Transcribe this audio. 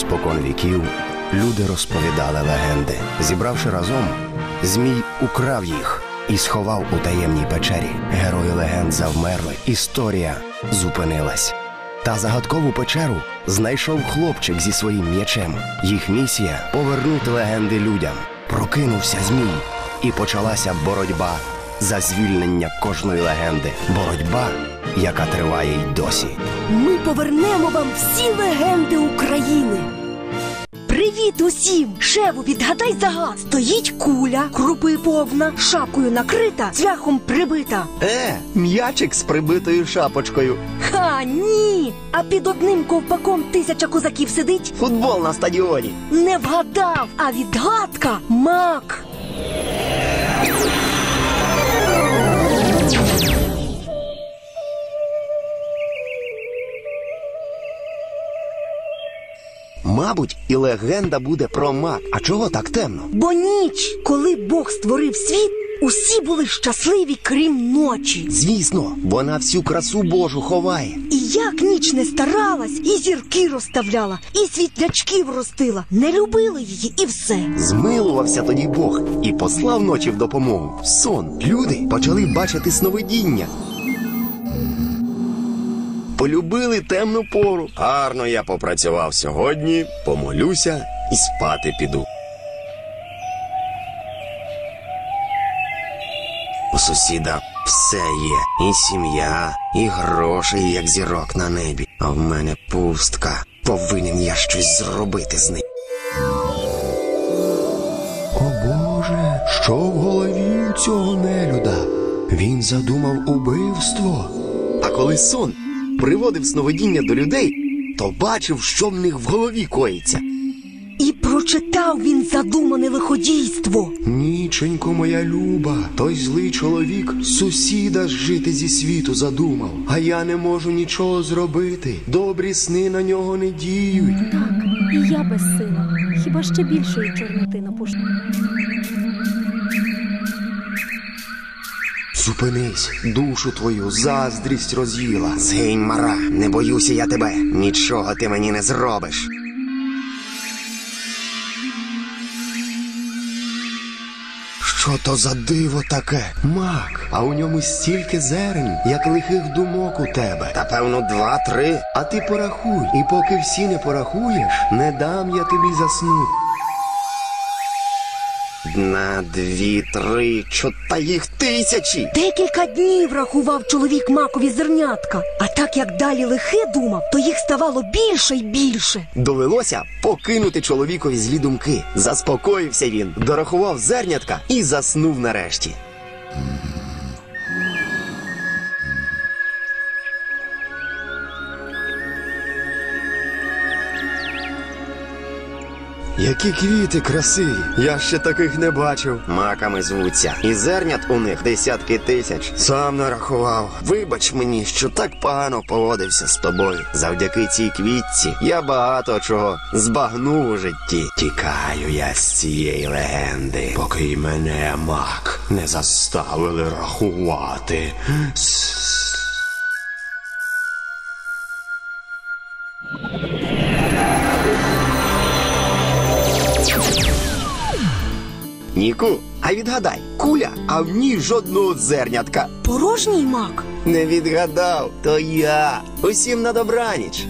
Спокон віків люди розповідали легенди. Зібравши разом, Змій украв їх і сховав у таємній печері. Герої легенд завмерли. Історія зупинилась. Та загадкову печеру знайшов хлопчик зі своїм м'ячем. Їх місія повернути легенди людям. Прокинувся Змій, і почалася боротьба за звільнення кожної легенди. Боротьба, яка триває й досі. Ми повернемо вам всі легенди України. Привіт усім! Шеву, відгадай загад. Стоїть куля, крупи повна, шапкою накрита, цвяхом прибита. Е, м'ячик з прибитою шапочкою. Ха, ні! А під одним ковпаком тисяча козаків сидить. Футбол на стадіоні. Не вгадав, а відгадка мак. Мабуть, і легенда буде про мак. А чого так темно? Бо ніч, коли Бог створив світ, усі були щасливі, крім ночі. Звісно, вона всю красу Божу ховає. І як ніч не старалась, і зірки розставляла, і світлячків ростила, не любили її, і все. Змилувався тоді Бог і послав ночі в допомогу. Сон. Люди почали бачити сновидіння. Полюбили темну пору. Гарно я попрацював сьогодні, помолюся і спати піду. У сусіда все є. І сім'я, і гроші, як зірок на небі. А в мене пустка. Повинен я щось зробити з ним. О Боже, що в голові у цього нелюда? Він задумав убивство. А коли сон приводив сновидіння до людей, то бачив, що в них в голові коїться. І прочитав він задумане лиходійство. Ніченько моя люба, той злий чоловік сусіда жити зі світу задумав, а я не можу нічого зробити. Добрі сни на нього не діють. Так, і я безсила. Хіба ще більшої чорноти напушу? Зупинись, душу твою заздрість роз'їла. Згинь, мара, не боюся я тебе. Нічого ти мені не зробиш. Що то за диво таке? Мак, а у ньому стільки зерень, як лихих думок у тебе. Та певно, два-три. А ти порахуй, і поки всі не порахуєш, не дам я тобі заснути. На дві, три, чо та їх тисячі. Декілька днів рахував чоловік макові зернятка. А так як далі лихе думав, то їх ставало більше й більше. Довелося покинути чоловікові злі думки. Заспокоївся він, дорахував зернятка і заснув нарешті. Які квіти красиві, я ще таких не бачив. Маками звуться, і зернят у них десятки тисяч. Сам нарахував. Вибач мені, що так погано поводився з тобою. Завдяки цій квітці я багато чого збагнув у житті. Тікаю я з цієї легенди, поки й мене мак не заставили рахувати. С- Ніку, а відгадай, куля, а в ній жодного зернятка. Порожній мак. Не відгадав, то я. Усім на добраніч.